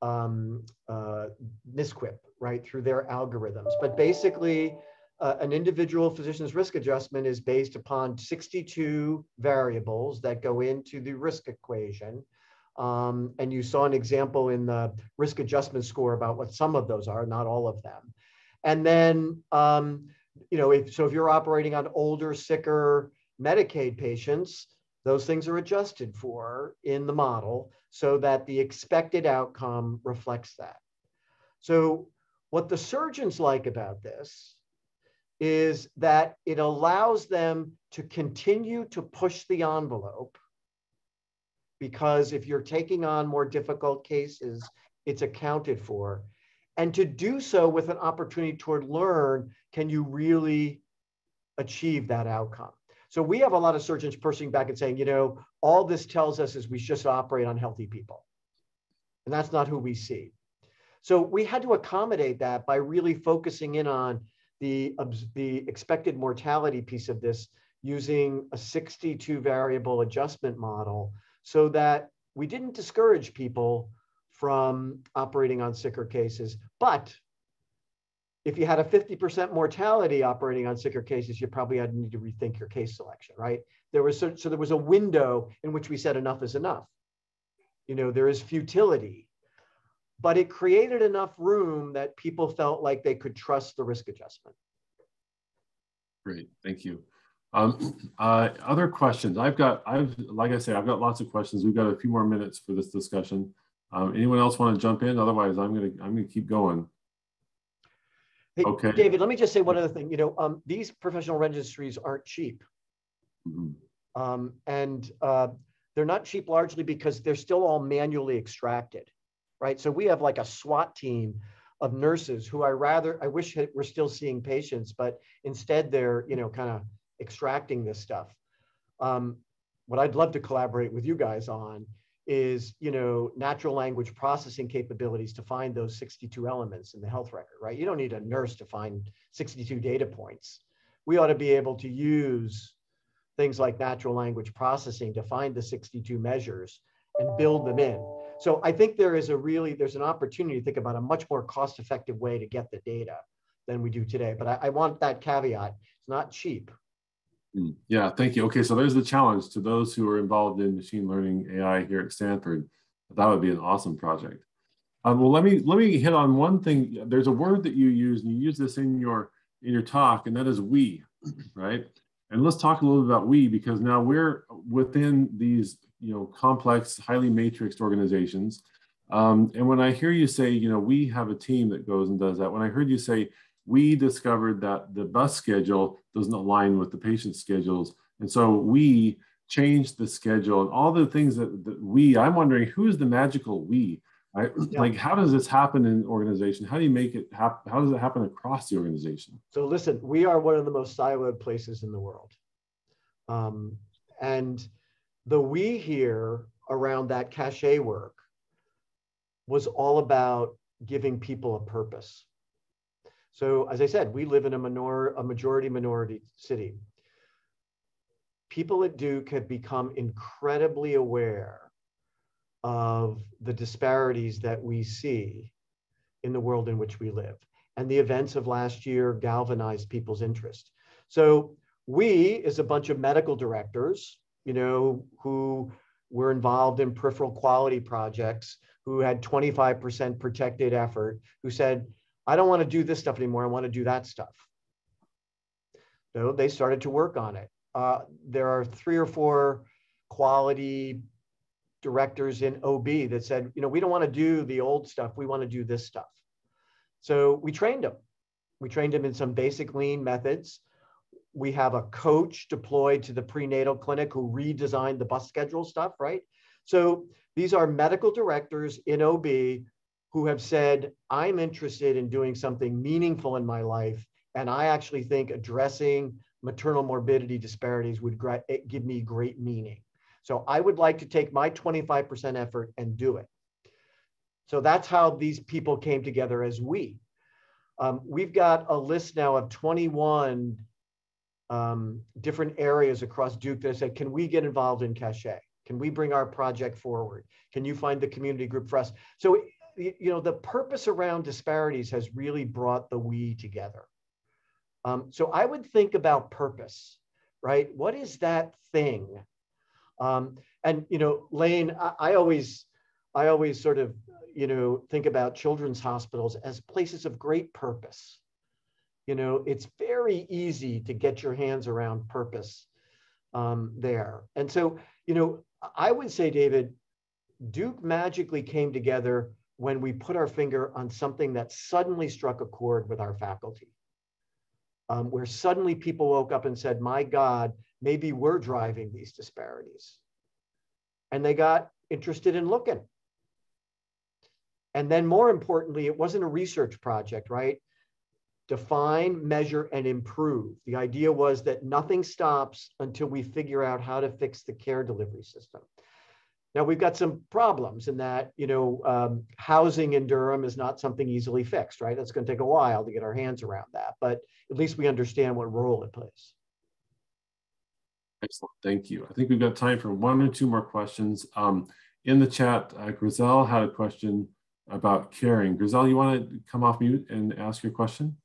um, uh, NSQIP, right, through their algorithms. But basically, uh, an individual physician's risk adjustment is based upon 62 variables that go into the risk equation. Um, and you saw an example in the risk adjustment score about what some of those are, not all of them. And then, um, you know, if, so if you're operating on older, sicker Medicaid patients, those things are adjusted for in the model so that the expected outcome reflects that. So what the surgeons like about this is that it allows them to continue to push the envelope because if you're taking on more difficult cases, it's accounted for. And to do so with an opportunity toward learn, can you really achieve that outcome? So we have a lot of surgeons pushing back and saying, you know, all this tells us is we just operate on healthy people. And that's not who we see. So we had to accommodate that by really focusing in on the, the expected mortality piece of this using a 62 variable adjustment model so that we didn't discourage people from operating on sicker cases. But if you had a 50% mortality operating on sicker cases, you probably had need to rethink your case selection, right? There was so, so there was a window in which we said enough is enough. You know, there is futility, but it created enough room that people felt like they could trust the risk adjustment. Great, thank you. Um, uh, other questions? I've got, I've, like I say, I've got lots of questions. We've got a few more minutes for this discussion. Um, anyone else want to jump in? Otherwise, I'm gonna, I'm gonna keep going. Hey, Okay. David, let me just say one other thing. You know, um, these professional registries aren't cheap. Mhm. Um, and uh, they're not cheap largely because they're still all manually extracted, right? So we have like a SWAT team of nurses who I rather, I wish we're still seeing patients, but instead they're, you know, kind of extracting this stuff. Um, what I'd love to collaborate with you guys on is, you know, natural language processing capabilities to find those 62 elements in the health record, right? You don't need a nurse to find 62 data points. We ought to be able to use things like natural language processing to find the 62 measures and build them in. So I think there is a really, there's an opportunity to think about a much more cost-effective way to get the data than we do today. But I, I want that caveat, it's not cheap. Mm, Yeah, thank you. Okay, so there's the challenge to those who are involved in machine learning AI here at Stanford. That would be an awesome project. Um, well, let me let me hit on one thing. There's a word that you use, and you use this in your in your talk, and that is we, right? And let's talk a little bit about we because now we're within these you know complex, highly matrixed organizations. Um, and when I hear you say, you know, we have a team that goes and does that. When I heard you say we discovered that the bus schedule doesn't align with the patient schedules. And so we changed the schedule and all the things that, that we, I'm wondering who is the magical we? Yeah. Like, how does this happen in an organization? How do you make it happen? How does it happen across the organization? So listen, we are one of the most siloed places in the world. Um, and the we here around that cachet work was all about giving people a purpose. So as I said, we live in a minor, a majority minority city. People at Duke have become incredibly aware of the disparities that we see in the world in which we live. And the events of last year galvanized people's interest. So we, as a bunch of medical directors, you know, who were involved in peripheral quality projects, who had 25% protected effort, who said, I don't want to do this stuff anymore. I want to do that stuff. So they started to work on it. Uh, there are three or four quality directors in OB that said, you know, we don't want to do the old stuff. We want to do this stuff. So we trained them. We trained them in some basic lean methods. We have a coach deployed to the prenatal clinic who redesigned the bus schedule stuff, right? So these are medical directors in OB who have said, I'm interested in doing something meaningful in my life. And I actually think addressing maternal morbidity disparities would eh, give me great meaning. So I would like to take my 25% effort and do it. So that's how these people came together as we. Um, we've got a list now of 21 um, different areas across Duke that said, can we get involved in Cachet? Can we bring our project forward? Can you find the community group for us? So, you know, the purpose around disparities has really brought the we together. Um, so I would think about purpose, right? What is that thing? Um, and, you know, Lane, I, I always, I always sort of, you know, think about children's hospitals as places of great purpose. You know, it's very easy to get your hands around purpose um, there. And so, you know, I would say, David, Duke magically came together when we put our finger on something that suddenly struck a chord with our faculty, um, where suddenly people woke up and said, my God, maybe we're driving these disparities. And they got interested in looking. And then more importantly, it wasn't a research project, right? Define, measure, and improve. The idea was that nothing stops until we figure out how to fix the care delivery system. Now we've got some problems in that, you know, um, housing in Durham is not something easily fixed, right? That's going to take a while to get our hands around that, but at least we understand what role it plays. Excellent, thank you. I think we've got time for one or two more questions. Um, in the chat, uh, Grizel had a question about caring. Grizel, you want to come off mute and ask your question?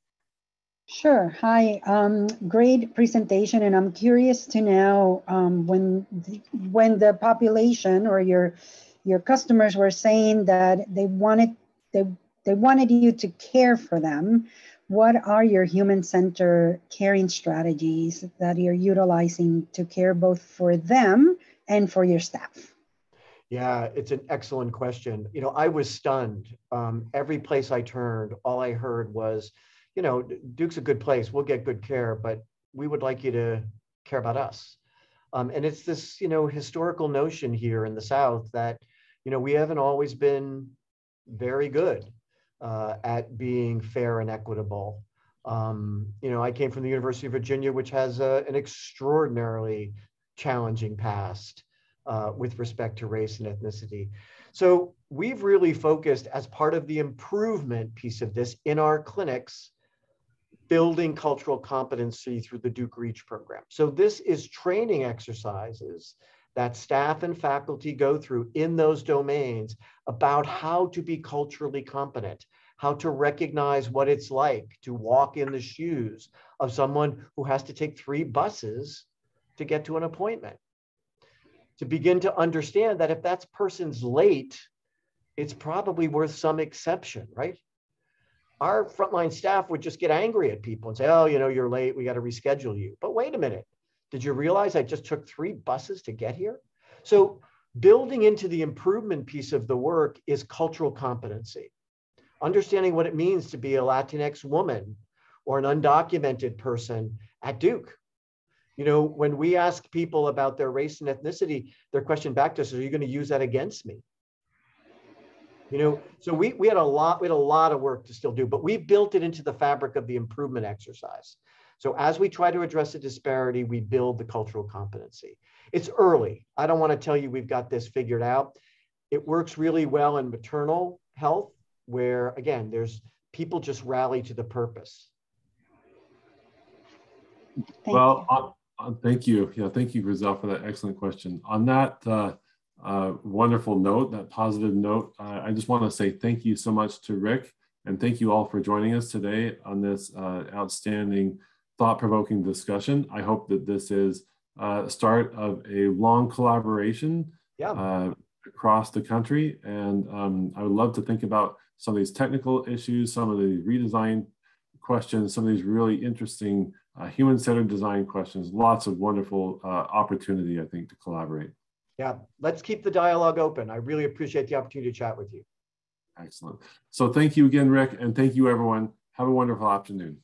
Sure. Hi. Um, great presentation, and I'm curious to know um, when the, when the population or your your customers were saying that they wanted they they wanted you to care for them. What are your human-centered caring strategies that you're utilizing to care both for them and for your staff? Yeah, it's an excellent question. You know, I was stunned. Um, every place I turned, all I heard was, you know, Duke's a good place. We'll get good care, but we would like you to care about us. Um, and it's this, you know, historical notion here in the South that, you know, we haven't always been very good uh, at being fair and equitable. Um, you know, I came from the University of Virginia, which has a, an extraordinarily challenging past uh, with respect to race and ethnicity. So we've really focused as part of the improvement piece of this in our clinics building cultural competency through the Duke Reach program. So this is training exercises that staff and faculty go through in those domains about how to be culturally competent, how to recognize what it's like to walk in the shoes of someone who has to take three buses to get to an appointment. To begin to understand that if that person's late, it's probably worth some exception, right? Our frontline staff would just get angry at people and say, oh, you know, you're late. We got to reschedule you. But wait a minute. Did you realize I just took three buses to get here? So building into the improvement piece of the work is cultural competency. Understanding what it means to be a Latinx woman or an undocumented person at Duke. You know, when we ask people about their race and ethnicity, their question back to us is, are you going to use that against me? You know, so we, we had a lot, we had a lot of work to still do, but we built it into the fabric of the improvement exercise. So as we try to address the disparity, we build the cultural competency. It's early. I don't want to tell you we've got this figured out. It works really well in maternal health, where again, there's people just rally to the purpose. Thank well, uh, uh, thank you. Yeah, thank you, Grizel, for that excellent question. On that, uh, uh, wonderful note, that positive note. Uh, I just want to say thank you so much to Rick and thank you all for joining us today on this uh, outstanding thought-provoking discussion. I hope that this is a uh, start of a long collaboration yeah. Uh, across the country. And um, I would love to think about some of these technical issues, some of the redesign questions, some of these really interesting uh, human-centered design questions, lots of wonderful opportunity, I think, to collaborate. Yeah, let's keep the dialogue open. I really appreciate the opportunity to chat with you. Excellent. So thank you again, Rick, and thank you, everyone. Have a wonderful afternoon.